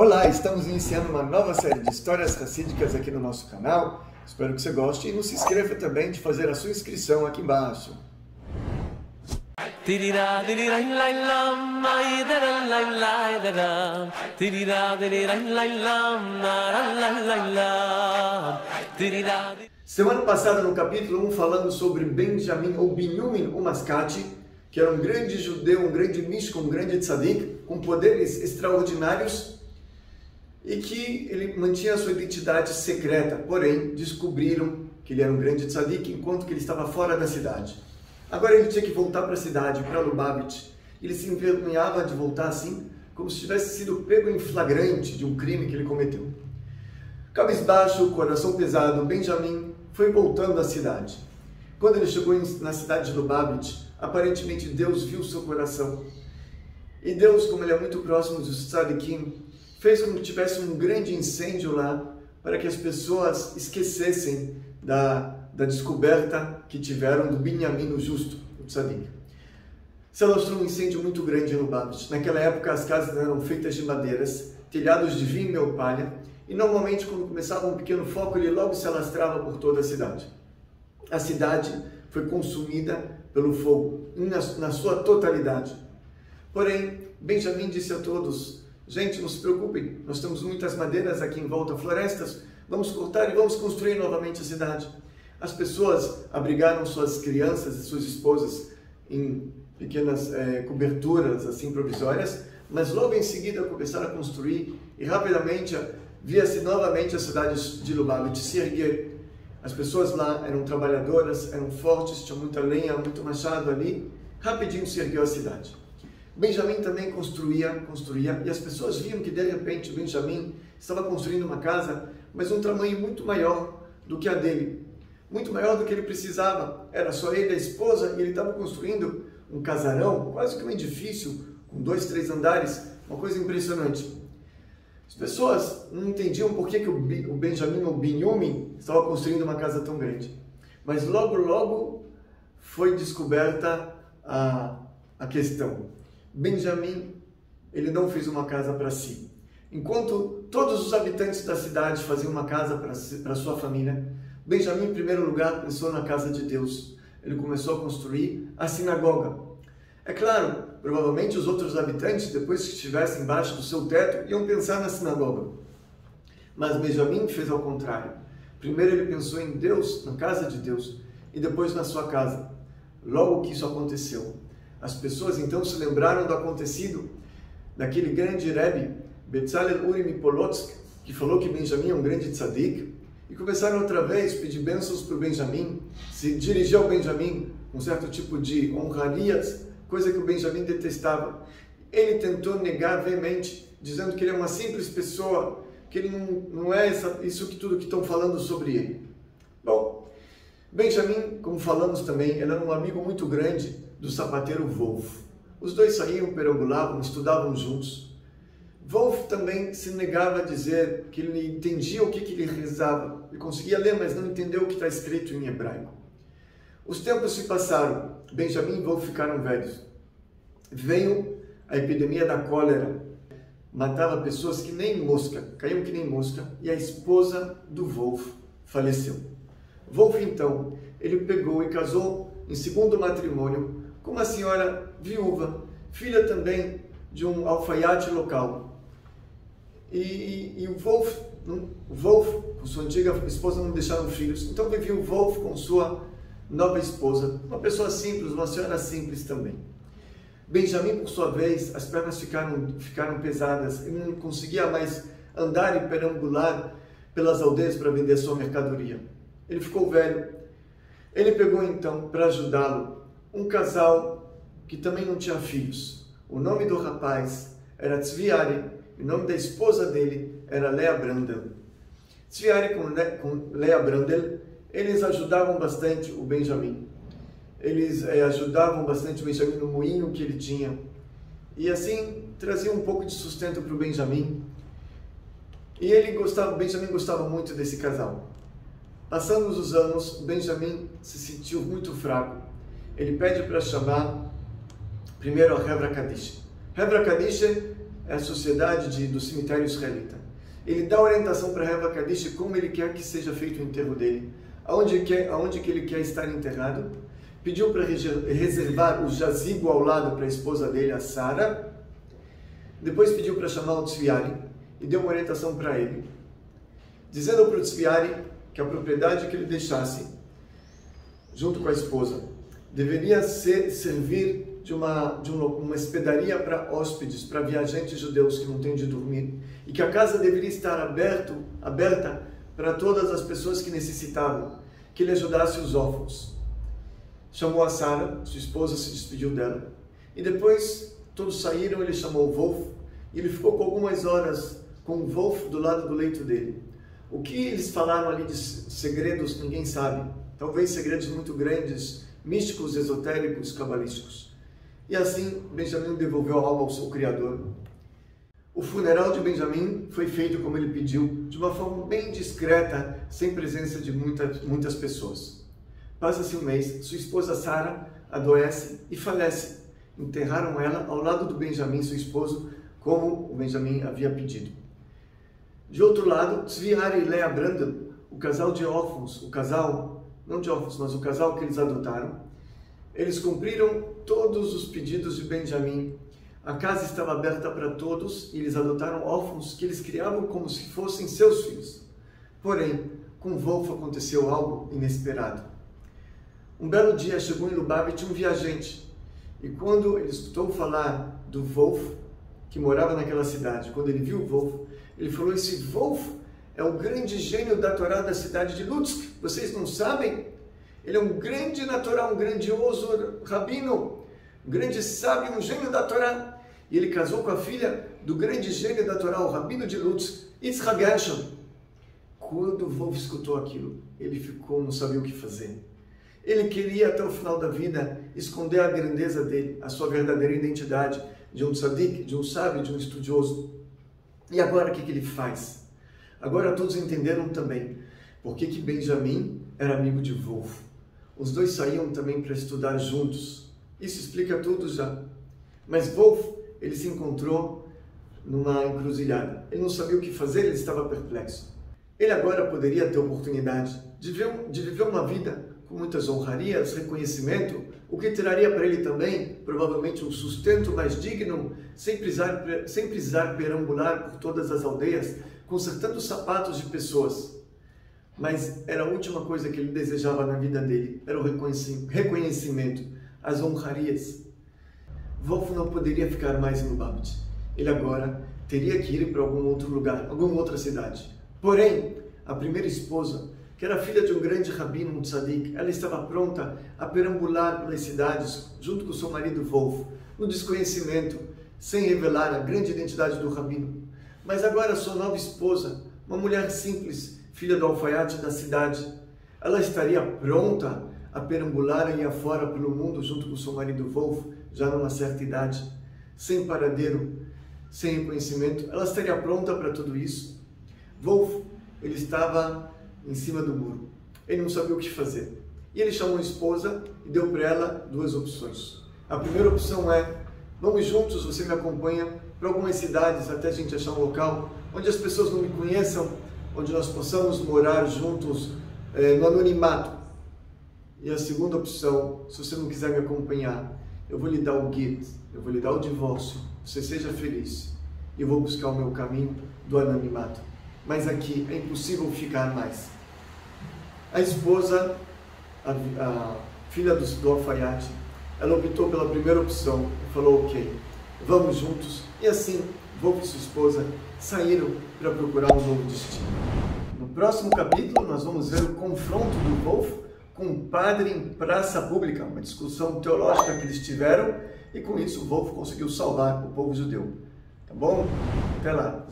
Olá, estamos iniciando uma nova série de histórias racídicas aqui no nosso canal. Espero que você goste e não se esqueça também de fazer a sua inscrição aqui embaixo. Semana passada, no capítulo 1, falando sobre Benjamin ou Binyamin o Mascate, que era um grande judeu, um grande místico, um grande tzadik, com poderes extraordinários e que ele mantinha sua identidade secreta, porém descobriram que ele era um grande tzadik enquanto que ele estava fora da cidade. Agora ele tinha que voltar para a cidade, para Lubavitch. Ele se envergonhava de voltar assim, como se tivesse sido pego em flagrante de um crime que ele cometeu. Cabisbaixo, coração pesado, Benjamin foi voltando à cidade. Quando ele chegou na cidade de Lubavitch, aparentemente Deus viu seu coração. E Deus, como ele é muito próximo dos tzadikim, fez com que tivesse um grande incêndio lá para que as pessoas esquecessem da, da descoberta que tiveram do Binyamin justo, o tzadik. Se alastrou um incêndio muito grande no Lubavitch. Naquela época as casas eram feitas de madeiras, telhados de vinho ou palha, e normalmente quando começava um pequeno foco ele logo se alastrava por toda a cidade. A cidade foi consumida pelo fogo na, na sua totalidade. Porém, Benjamin disse a todos: Gente, não se preocupem, nós temos muitas madeiras aqui em volta, florestas, vamos cortar e vamos construir novamente a cidade. As pessoas abrigaram suas crianças e suas esposas em pequenas é, coberturas assim provisórias, mas logo em seguida começaram a construir e rapidamente via-se novamente a cidade de Lubavitch se erguer. As pessoas lá eram trabalhadoras, eram fortes, tinham muita lenha, muito machado ali. Rapidinho se ergueu a cidade. Benjamin também construía, construía, e as pessoas viam que de repente Benjamin estava construindo uma casa, mas um tamanho muito maior do que a dele, muito maior do que ele precisava. Era só ele e a esposa, e ele estava construindo um casarão, quase que um edifício, com dois, três andares, uma coisa impressionante. As pessoas não entendiam por que, que o Benjamin ou Binyamin estava construindo uma casa tão grande. Mas logo, logo foi descoberta a, a questão. Benjamim, ele não fez uma casa para si. Enquanto todos os habitantes da cidade faziam uma casa para sua família, Benjamim, em primeiro lugar, pensou na casa de Deus. Ele começou a construir a sinagoga. É claro, provavelmente os outros habitantes, depois que estivessem embaixo do seu teto, iam pensar na sinagoga. Mas Benjamim fez ao contrário. Primeiro ele pensou em Deus, na casa de Deus, e depois na sua casa. Logo que isso aconteceu, as pessoas então se lembraram do acontecido daquele grande Rebbe, Betzalel Urim Polotsk, que falou que Benjamim é um grande tzadik, e começaram outra vez a pedir bênçãos para o Benjamim, se dirigir ao Benjamim com um certo tipo de honrarias, coisa que o Benjamim detestava. Ele tentou negar veemente, dizendo que ele é uma simples pessoa, que ele não, não é essa, isso que tudo que estão falando sobre ele. Bom, Benjamim, como falamos também, ele era um amigo muito grande do sapateiro Wolf. Os dois saíam, perambulavam, estudavam juntos. Wolf também se negava a dizer que ele entendia o que, que ele rezava. Ele conseguia ler, mas não entendeu o que está escrito em hebraico. Os tempos se passaram. Benjamin e Wolf ficaram velhos. Veio a epidemia da cólera. Matava pessoas que nem mosca, caíam que nem mosca, e a esposa do Wolf faleceu. Wolf, então, ele pegou e casou em segundo matrimônio com uma senhora viúva, filha também de um alfaiate local. E, e, e o Wolf, o Wolf, com sua antiga esposa, não deixaram filhos. Então vivia o Wolf com sua nova esposa, uma pessoa simples, uma senhora simples também. Benjamin, por sua vez, as pernas ficaram, ficaram pesadas, ele não conseguia mais andar e perambular pelas aldeias para vender sua mercadoria. Ele ficou velho. Ele pegou então, para ajudá-lo, um casal que também não tinha filhos. O nome do rapaz era Tzviari e o nome da esposa dele era Lea Brandel. Tzviari com, Le, com Lea Brandel, eles ajudavam bastante o Benjamin. Eles é, ajudavam bastante o Benjamin no moinho que ele tinha. E assim traziam um pouco de sustento para o Benjamin. E ele gostava, Benjamin gostava muito desse casal. Passando os anos, Benjamin se sentiu muito fraco ele pede para chamar primeiro a Hebra Kadish. Hebra Kadish é a sociedade de, do cemitério israelita. Ele dá orientação para Reva Kadish como ele quer que seja feito o enterro dele, aonde, quer, aonde que ele quer estar enterrado. Pediu para reservar o jazigo ao lado para a esposa dele, a Sara. Depois pediu para chamar o Tzviari e deu uma orientação para ele, dizendo para o Tzviari que a propriedade que ele deixasse, junto com a esposa, deveria ser, servir de uma, de uma, uma hospedaria para hóspedes, para viajantes judeus que não têm de dormir, e que a casa deveria estar aberto, aberta para todas as pessoas que necessitavam, que ele ajudasse os órfãos. Chamou a Sara, sua esposa se despediu dela, e depois todos saíram, ele chamou o Wolf, e ele ficou com algumas horas com o Wolf do lado do leito dele. O que eles falaram ali de segredos, ninguém sabe. Talvez segredos muito grandes, místicos, esotéricos, cabalísticos. E assim, Benjamin devolveu a alma ao seu Criador. O funeral de Benjamin foi feito como ele pediu, de uma forma bem discreta, sem presença de muitas, pessoas. Passa-se um mês, sua esposa Sara adoece e falece. Enterraram ela ao lado do Benjamin, seu esposo, como o Benjamin havia pedido. De outro lado, Tzviari e Leah Brandon, o casal de órfãos, o casal, não de órfãos, mas o casal que eles adotaram, eles cumpriram todos os pedidos de Benjamim. A casa estava aberta para todos e eles adotaram órfãos que eles criavam como se fossem seus filhos. Porém, com Wolf aconteceu algo inesperado. Um belo dia chegou em Lubavitch um viajante e quando ele escutou falar do Wolf, que morava naquela cidade, quando ele viu o Wolf, ele falou: Esse Wolf é o grande gênio da Torá da cidade de Lutsk. Vocês não sabem? Ele é um grande natural, um grandioso rabino, um grande sábio, um gênio da Torá. E ele casou com a filha do grande gênio da Torá, o rabino de Lutsk, Yitzhak Gershon. Quando o Wolf escutou aquilo, ele ficou, não sabia o que fazer. Ele queria até o final da vida esconder a grandeza dele, a sua verdadeira identidade de um tzadik, de um sábio, de um estudioso. E agora o que ele faz? Agora todos entenderam também por que, que Benjamin era amigo de Wolf. Os dois saíam também para estudar juntos. Isso explica tudo já. Mas Wolf, ele se encontrou numa encruzilhada. Ele não sabia o que fazer, ele estava perplexo. Ele agora poderia ter oportunidade de viver, de viver uma vida com muitas honrarias, reconhecimento, o que traria para ele também, provavelmente, um sustento mais digno, sem precisar, sem precisar perambular por todas as aldeias, consertando sapatos de pessoas. Mas era a última coisa que ele desejava na vida dele, era o reconhecimento, as honrarias. Wolf não poderia ficar mais em Lubavitch. Ele agora teria que ir para algum outro lugar, alguma outra cidade. Porém, a primeira esposa que era filha de um grande rabino, um tzadik. Ela estava pronta a perambular pelas cidades junto com seu marido Wolf, no desconhecimento, sem revelar a grande identidade do rabino. Mas agora sua nova esposa, uma mulher simples, filha do alfaiate da cidade, ela estaria pronta a perambular aí afora pelo mundo junto com seu marido Wolf, já numa certa idade, sem paradeiro, sem reconhecimento. Ela estaria pronta para tudo isso? Wolf, ele estava em cima do muro. Ele não sabia o que fazer. E ele chamou a esposa e deu para ela duas opções. A primeira opção é: vamos juntos, você me acompanha para algumas cidades até a gente achar um local onde as pessoas não me conheçam, onde nós possamos morar juntos é, no anonimato. E a segunda opção, se você não quiser me acompanhar, eu vou lhe dar o git, eu vou lhe dar o divórcio, você seja feliz. E eu vou buscar o meu caminho do anonimato. Mas aqui é impossível ficar mais. A esposa, a, a filha do, alfaiate, ela optou pela primeira opção e falou: Ok, vamos juntos. E assim, Wolf e sua esposa saíram para procurar um novo destino. No próximo capítulo, nós vamos ver o confronto do Wolf com um padre em praça pública, uma discussão teológica que eles tiveram, e com isso Wolf conseguiu salvar o povo judeu. Tá bom? Até lá!